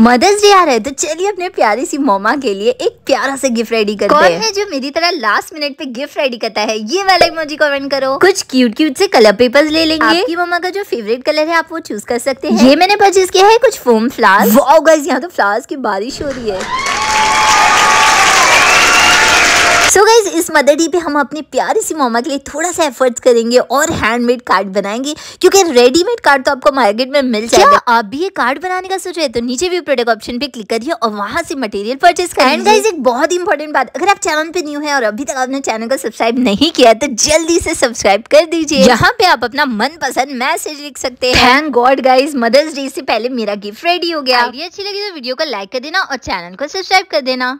Mother's day आ रहे है तो चलिए अपने प्यारी सी मोमा के लिए एक प्यारा सा गिफ्ट रेडी करते कौन हैं। है जो मेरी तरह लास्ट मिनट पे गिफ्ट रेडी करता है? ये वाला इमोजी कमेंट करो। कुछ क्यूट क्यूट से कलर पेपर्स ले लेंगे। आपकी मोमा का जो फेवरेट कलर है आप वो चूज़ कर सकते हैं। ये मैंने परचेज किया है कुछ फोम फ्लावर्स वाओ गाइस यहाँ तो फ्लावर्स की बारिश हो रही है। सो so गाइज़ इस मदर डे पे हम अपनी प्यारी सी मोमा के लिए थोड़ा सा एफर्ट्स करेंगे और हैंडमेड कार्ड बनाएँगे क्योंकि रेडीमेड कार्ड तो आपको मार्केट में मिल जाएगा। आप भी ये कार्ड बनाने का सोच रहे हैं? तो नीचे भी प्रोडक्ट ऑप्शन पे क्लिक करिए और वहाँ से मटेरियल परचेज कर एंड गाइज़ एक बहुत इंपॉर्टेंट बात अगर आप चैनल पे न्यू है और अभी तक आपने चैनल को सब्सक्राइब नहीं किया तो जल्दी से सब्सक्राइब कर दीजिए। यहाँ पे आप अपना मन मैसेज लिख सकते हैं। Thank God guys Mother's Day से पहले मेरा गिफ्ट रेडी हो गया। आइडिया अच्छी लगी तो वीडियो को लाइक कर देना और चैनल को सब्सक्राइब कर देना।